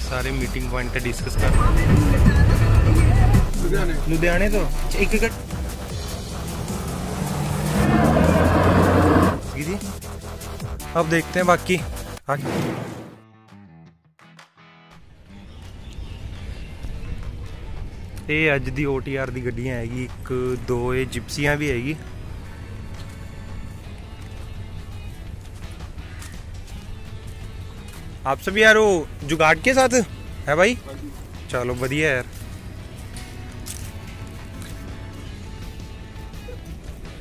ਇਹ ਸਾਰੇ meeting point ਤੇ ਡਿਸਕਸ ਕਰ ਲੁਧਿਆਣੇ ਲੁਧਿਆਣੇ ਤੋਂ ਇੱਕ ਗੱਡ जी अब देखते हैं बाकी आगे ਇਹ ਅੱਜ ਦੀ OTR ਦੀ ਗੱਡੀਆਂ ਹੈਗੀ ਇੱਕ ਦੋ ਇਹ ਜਿਪਸੀਆਂ ਵੀ ਹੈਗੀ आप सब यार वो जुगाड़ के साथ है भाई? चलो, बढ़िया यार।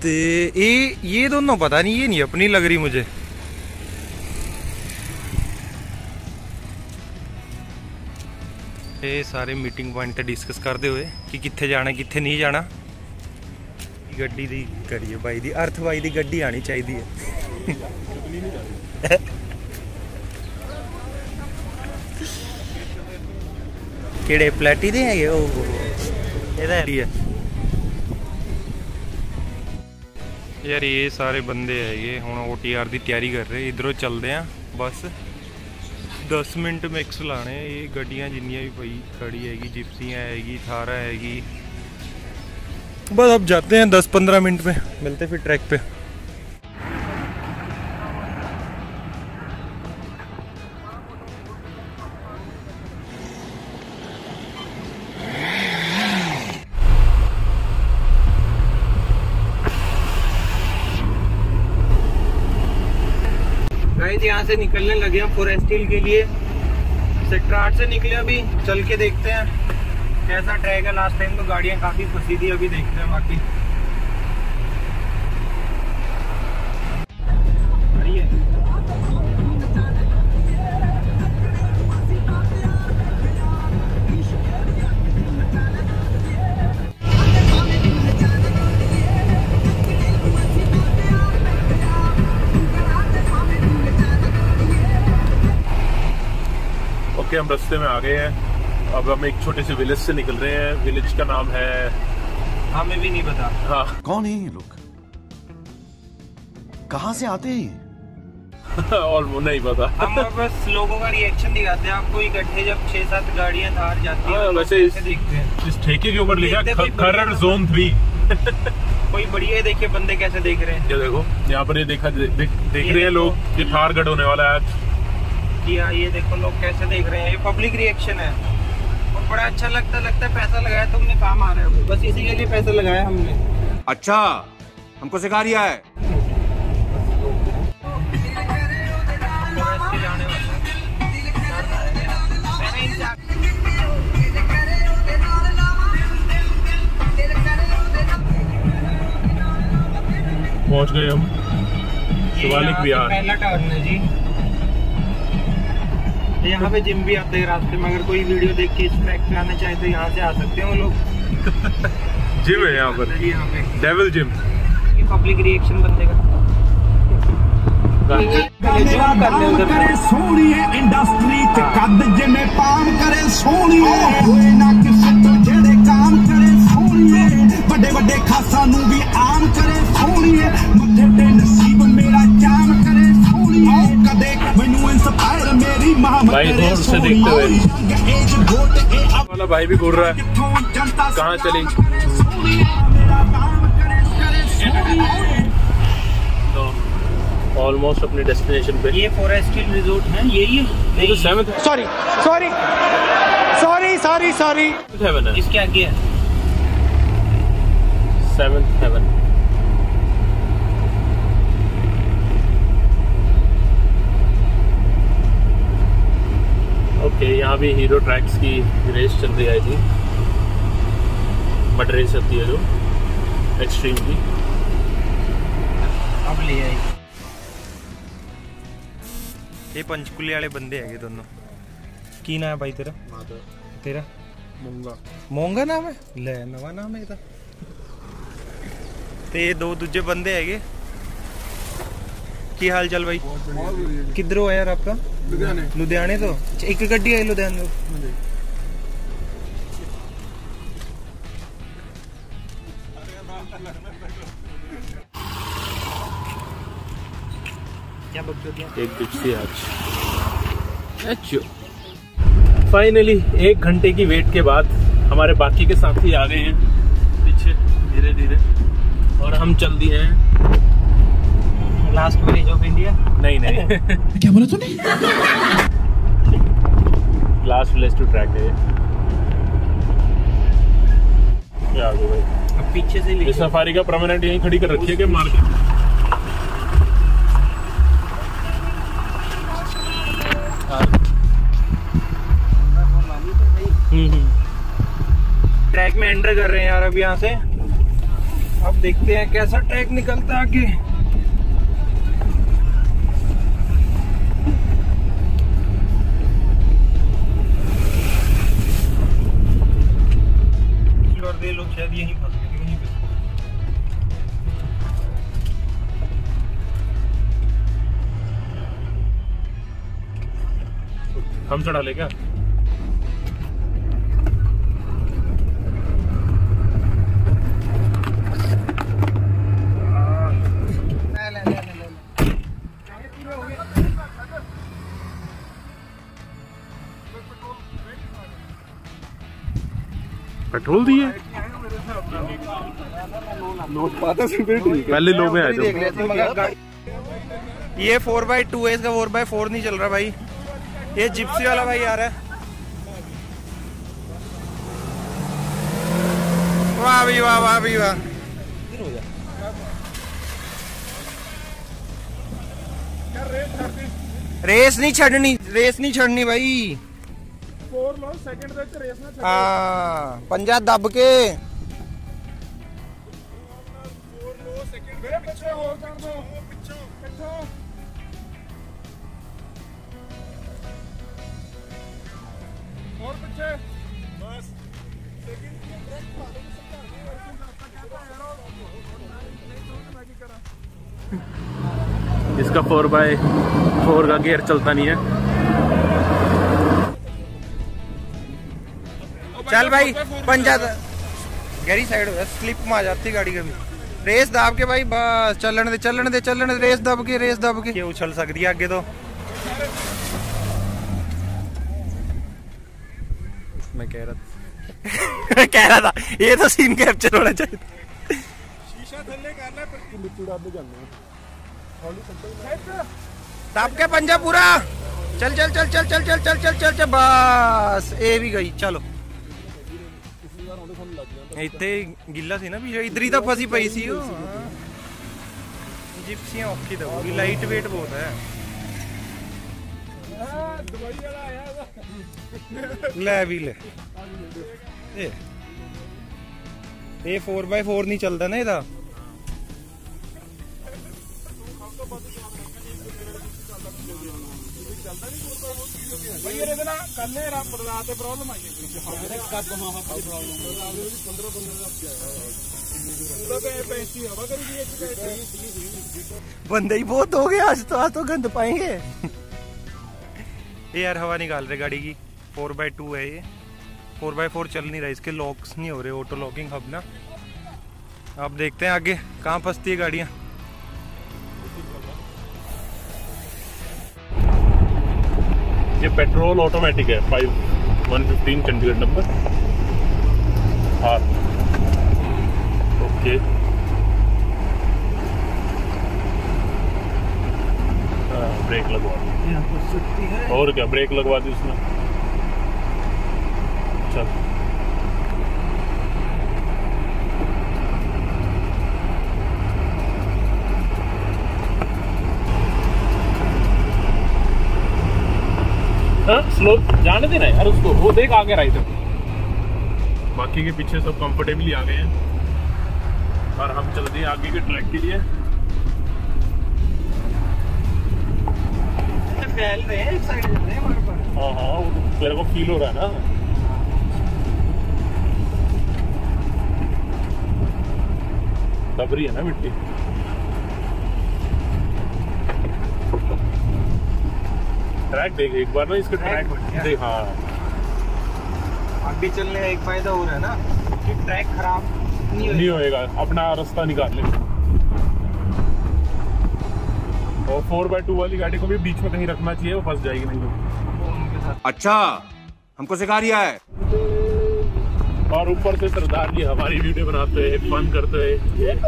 ते ये ये दोनों पता नहीं, ये नहीं, अपनी लग रही मुझे। ये सारे मीटिंग पॉइंट डिस्कस करते हुए कि कितने जाना कितने नहीं जाना। गड्डी दी करिए भाई दी अर्थ भाई दी गड्डी आनी चाहिए है। ਕਿਹੜੇ ਪਲੈਟੀ ਦੇ ਹੈਗੇ ਉਹ ਇਹਦਾ ਹੀ ਹੈ ਯਾਰ ਇਹ ਸਾਰੇ ਬੰਦੇ ਹੈਗੇ ਹੁਣ OTR ਦੀ ਤਿਆਰੀ ਕਰ ਰਹੇ ਇਧਰੋਂ ਚੱਲਦੇ ਆ ਬਸ 10 ਮਿੰਟ ਮਿਕਸ ਲਾਣੇ ਇਹ ਗੱਡੀਆਂ ਜਿੰਨੀਆਂ ਵੀ ਪਈ ਖੜੀ ਹੈਗੀ ਜਿਪਸੀਆਂ ਹੈਗੀ थारा हैगी बस अब जाते हैं 10-15 मिनट में मिलते फिर ट्रैक पे से निकलने लगे हैं फॉरेस्टिल के लिए। सेक्टर आठ से निकले अभी, चल के देखते हैं। कैसा ट्रैक है लास्ट टाइम तो गाड़ियाँ काफ़ी फंसी थी, अभी देखते हैं बाकी। हम रास्ते में आ गए हैं। अब हम एक छोटे से विलेज से निकल रहे हैं। विलेज का नाम है हमें भी नहीं पता। हाँ। कौन है ये लोग? कहाँ से आते हैं और वो नहीं पता। हम बस लोगों का रिएक्शन दिखाते हैं। आपको इकट्ठे जब छह सात गाड़ियाँ बाहर जाती हाँ, हैं वैसे इस- देखते हैं। इस ठेके के ऊपर लिखा है खरड़ जोन थ्री कोई बढ़िया देखिए बंदे कैसे देख रहे हैं। ये देखो यहाँ पर ये देखा दे, देख, देख ये रहे हैं लोग ये थार गढ़ होने वाला है। आज कि हाँ ये देखो लोग कैसे देख रहे हैं ये पब्लिक रिएक्शन है। और बड़ा अच्छा लगता लगता है पैसा लगाया तो हमने काम आ रहा है। बस इसी के लिए पैसा लगाया हमने। अच्छा हमको सिखा रिया है। पहुँच गए हम। शिवालिक विहार। पहला टर्न है जी। यहाँ पे जिम भी आते हैं रास्ते में अगर कोई वीडियो देख के इस ट्रैक पे आना चाहे तो यहाँ से आ सकते हैं वो लोग जिम है यहाँ पर यहाँ पे डेविल जिम ये पब्लिक रिएक्शन बंदे का ਮੇਰਾ ਨਾਮ ਕਰੇ ਸੋਹਣੀਏ ਇੰਡਸਟਰੀ ਚ ਕੱਦ ਜਿਵੇਂ ਪਾਮ ਕਰੇ ਸੋਹਣੀਏ ਹੋਏ ਨਾ ਕਿਸੇ ਤੋਂ ਜਿਹੜੇ ਕਾਮ ਕਰੇ ਸੋਹਣੀਏ ਵੱਡੇ ਵੱਡੇ ਖਾਸਾਂ ਨੂੰ ਵੀ से देखते हुए। वाला भाई भी घूर रहा है। कहाँ चली? ऑलमोस्ट अपने डेस्टिनेशन पे। ये फॉरेस्ट हिल रिजोर्ट है यही है तो seven sorry sorry sorry sorry sorry seven है। इसके आगे है। सेवन सेवन ओके यहाँ भी हीरो ट्रैक्स की रेस चल रही है थी बट रेस होती है जो एक्सट्रीम की अब ले आई ਇਹ ਪੰਚਕੂਲੇ ਵਾਲੇ ਬੰਦੇ ਹੈਗੇ ਦੋਨੋਂ ਕੀ ਨਾਮ ਹੈ ਭਾਈ ਤੇਰਾ ਤੇਰਾ ਮੋਂਗਾ ਮੋਂਗਾ ਨਾਮ ਹੈ ਲੈ ਨਵਾਂ ਨਾਮ ਹੈ ਇਹਦਾ ਤੇ ਇਹ ਦੋ ਦੂਜੇ ਬੰਦੇ ਹੈਗੇ ਕੀ ਹਾਲ ਚਾਲ ਭਾਈ ਕਿੱਧਰੋਂ ਹੈ ਯਾਰ ਆਪਕਾ लुधियाने ਲੁਧਿਆਣੇ ਤੋਂ ਅੱਛਾ, ਇੱਕ ਗੱਡੀ ਹੈ ਲੁਧਿਆਣੇ ਤੋਂ क्या बकचोदियाँ एक जिप्सी आज अच्छो फाइनली एक घंटे की वेट के बाद हमारे बाकी के साथी आ गए हैं पीछे धीरे धीरे और हम चल दिए हैं लास्ट विलेज ऑफ़ इंडिया नहीं नहीं. क्या बोला तूने? लास्ट विलेज टू ट्रैक है भाई? अब पीछे से ये सफारी का परमानेंट यहीं खड़ी कर रखी है कि मार्केट? ट्रैक में एंटर कर रहे हैं यार अब यहाँ से। अब देखते हैं कैसा ट्रैक निकलता है आगे। दे लोग शायद यहीं फंस गए थे, वहीं पे। हम चढ़ा ले क्या? पेट्रोल दिए? पहले लो में आए थे ये फोर बाई टू है इसका फोर बाई फोर नहीं चल रहा भाई। ये जिप्सी वाला भाई आ रहा है। वाह भी वाह वाह भी वाह। रेस नहीं छड़नी रेस नहीं छड़नी भाई। हाँ पंजा दब के। इसका फोर बाय फोर का गियर चलता नहीं है। चल भाई पंजा गहरी साइड हो स्लिप में आ जाती गाड़ी कभी। रेस दाब के भाई बस चलन दे चलन दे चलन दे रेस दब के रेस दब के उछल सकती है आगे तो मैं कह रहा था कह रहा था ये तो सीन कैप्चर होना चाहिए शीशा थल्ले करना पर मिट्टी डाल दे जाने दाब के पंजा पूरा चल चल चल चल चल चल चल चल चल चल बस ए भी गई ਚਲੋ ਇੱਥੇ ਗਿੱਲਾ ਸੀ ਨਾ ਵੀ ਇਧਰ ਹੀ ਤਾਂ ਫਸੀ ਪਈ ਸੀ ਉਹ ਜਿਪਸੀਆਂ ਔਖੀ ਤਾਂ ਹੋਗੀ ਲਾਈਟ weight ਬਹੁਤ ਹੈ ਲੈ ਵੀ ਲੈ ਇਹ ਇਹ 4x4 ਨਹੀਂ ਚੱਲਦਾ ਨਾ ਇਹਦਾ बंदे ही बहुत हो गए, आज तो आज तो गंद पाएँगे। ये यार हवा निकाल रहे गाड़ी की। फोर बाई टू है ये। फोर बाई फोर चल नहीं रहा, इसके लॉक्स नहीं हो रहे ऑटो लॉकिंग हब ना। अब देखते हैं आगे, कहाँ फंसती है गाड़ियाँ? ये पेट्रोल ऑटोमेटिक है five one fifteen Chandigarh number हाँ। ओके ब्रेक लगवा दी। और क्या ब्रेक लगवा दी उसमें? चल। स्लो जाने देना यार उसको वो देख आगे राइट बाकी के पीछे सब कंफर्टेबली आ गए हैं। और हम चल दिए आगे के ट्रैक के लिए। फैल रहे हैं एक साइड चल रहे हैं हाँ हाँ तो मेरे को फील हो रहा है ना। दब रही है ना मिट्टी। ट्रैक देख एक बार ना इसका ट्रैक ट्रैक देख हाँ। आगे चलने का एक फ़ायदा हो रहा है ना कि ट्रैक खराब नहीं नहीं होएगा अपना रास्ता निकाल ले और फोर बाय टू वाली गाड़ी को भी बीच में कहीं रखना चाहिए वो फंस जाएगी नहीं तो। अच्छा हमको सिखा रिया है। और ऊपर से सरदार जी हमारी वीडियो बनाते हैं फन करते हैं।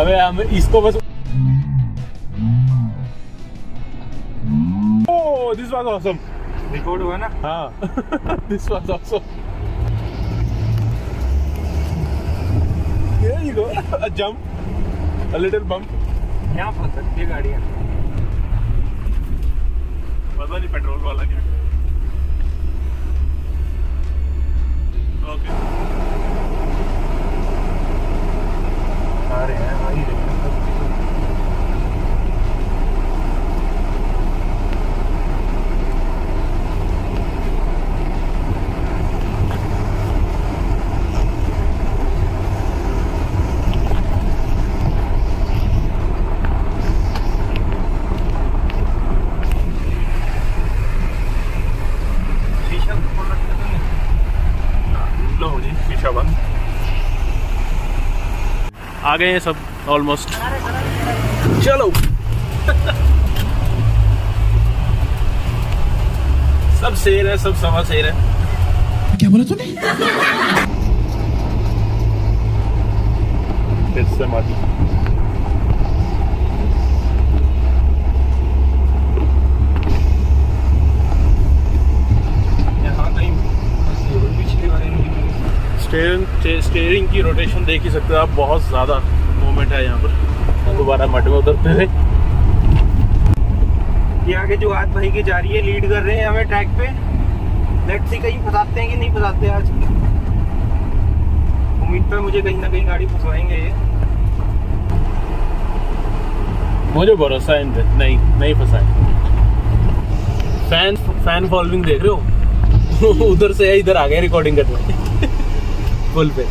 अबे हम इसको बस oh this was awesome record हुआ ना? हाँ। This was awesome Here you go. A jump. A little bump. यहाँ फंस सकती है। गाड़ियाँ पता नहीं पेट्रोल वाला क्या ओके आ रहे हैं आ ही रहे हैं शीशा खोल रखते तो नहीं लो जी शीशा बंद आ गए हैं सब ऑलमोस्ट चलो। सब शेर है सब सवा शेर है। क्या बोला तूने? फिर से माटी यहाँ कहीं फंसी हो पिछली बार इनकी स्टेयरिंग स्टेयरिंग की रोटेशन देख ही सकते हो आप, बहुत ज़्यादा मूवमेंट है यहाँ पर। दोबारा मड में उतरते हुए ये आगे जो हाथ भाई की जा रही है लीड कर रहे हैं हमें ट्रैक पे। लेट्स सी कहीं फंसाते हैं कि नहीं फंसाते आज। उम्मीद पे मुझे कहीं ना कहीं गाड़ी फंसवाएँगे ये। मुझे भरोसा है, नहीं नहीं फंसाए। फ़ैन फ़ैन फॉलोइंग देख रहे हो? उधर से इधर आ गए रिकॉर्डिंग करने। पुल पे।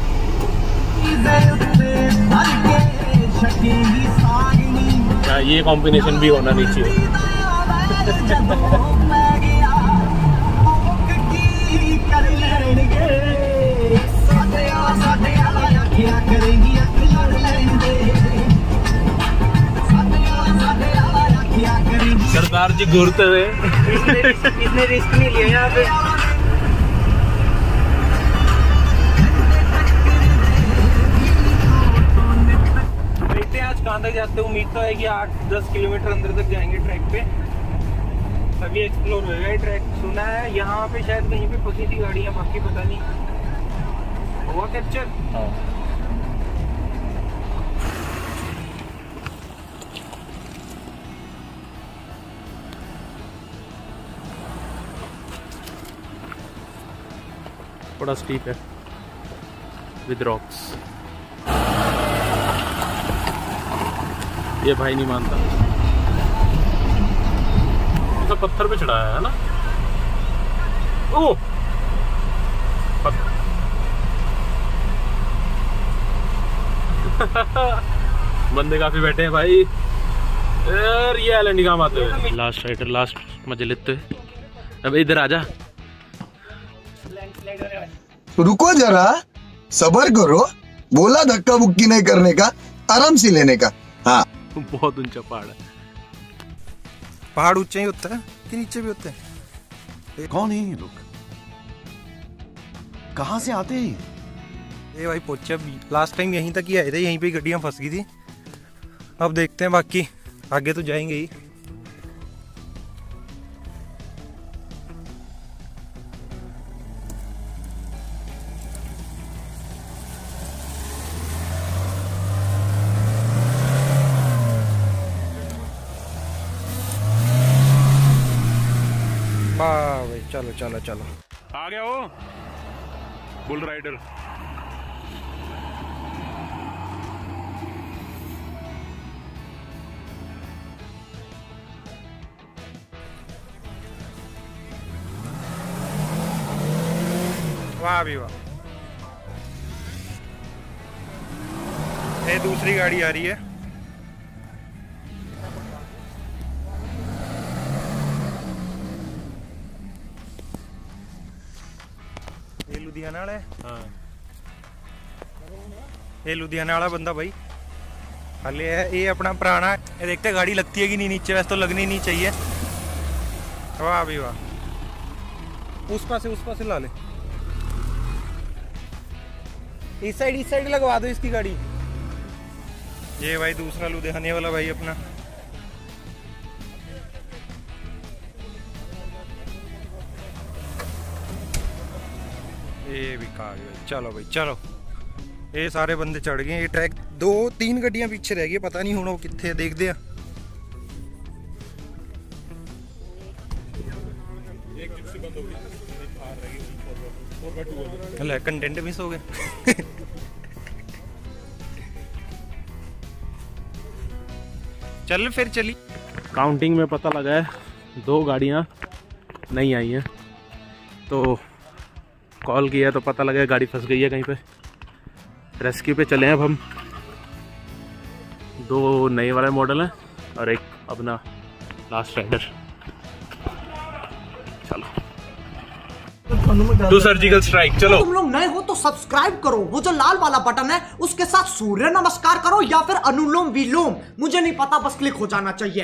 हाँ ये कॉम्बिनेशन भी होना नहीं चाहिए सरदार जी घूरते हुए। इसने इसने रिस्क नहीं लिया यहाँ पे। तक जाते हैं, उम्मीद तो है कि आठ, दस किलोमीटर अंदर तक जाएँगे ट्रैक पे। अभी एक्सप्लोर होएगा ये ट्रैक। सुना है, यहाँ पे शायद कहीं पे फंसी थी गाड़ियाँ बाकी पता नहीं। हुआ कैप्चर हाँ। थोड़ा स्टीप है विद रॉक्स ये भाई नहीं मानता। तो पत्थर पे चढ़ाया है ना? ओ बंदे काफ़ी बैठे हैं भाई। यार ये आइलैंड काम आते हुए लास्ट राइडर लास्ट मज़े लेते अब इधर आजा। रुको जरा। सबर करो। बोला धक्का बुक्की नहीं करने का आराम से लेने का। हाँ। बहुत ऊँचा पहाड़ है। पहाड़ ऊँचे ही होता है कि नीचे भी होते हैं? कौन है ये लोग? कहाँ से आते हैं ये? भाई पहुँचे लास्ट टाइम यहीं तक ही आए थे यहीं पे गड्डियाँ फंस गई थी। अब देखते हैं बाकी। आगे तो जाएँगे ही। चलो चलो चलो। आ गया वो। Bull rider. वाह भी वाह। ये दूसरी गाड़ी आ रही है। वाला हाँ। ये लुधियाना वाला बंदा भाई। हाले है ये अपना पुराना ये देखते हैं गाड़ी लगती है कि नहीं नीचे वैसे तो लगनी नहीं चाहिए। वाह भी वाह। उस पासे उस पासे ला ले। इस साइड इस साइड लगवा दो इसकी गाड़ी। ये भाई दूसरा लुधियाने वाला भाई अपना। चलो भाई चलो। ये सारे बंदे चढ़ गए ट्रैक दो तीन गड्डिया पीछे रह गए पता नहीं हूँ कि देख दिया कंटेंट मिस हो गए। चल फिर चली। काउंटिंग में पता लगा है दो गाड़िया नहीं आई हैं। तो कॉल किया तो पता लगा गाड़ी फंस गई है कहीं पे। रेस्क्यू पे चले हैं अब हम। दो नए वाले मॉडल हैं और एक अपना लास्ट राइडर चलो। टू सर्जिकल स्ट्राइक चलो। तुम लोग नए हो तो सब्सक्राइब करो। वो जो लाल वाला बटन है, उसके साथ सूर्य नमस्कार करो या फिर अनुलोम विलोम। मुझे नहीं पता, बस क्लिक हो जाना चाहिए।